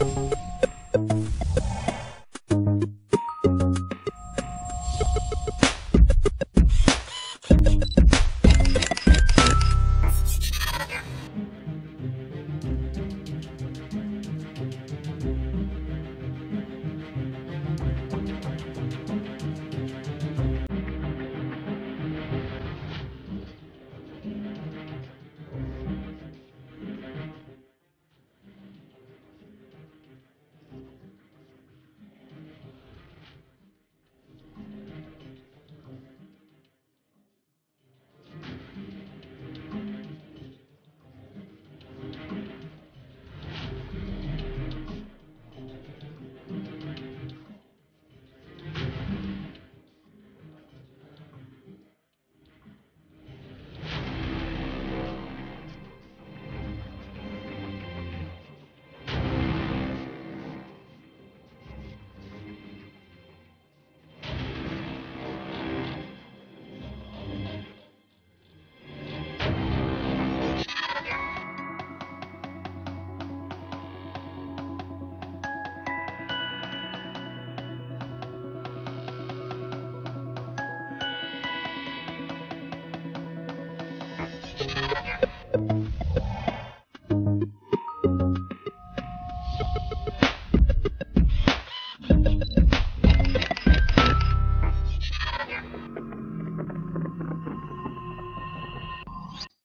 you Thank you.